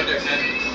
Fredrickson.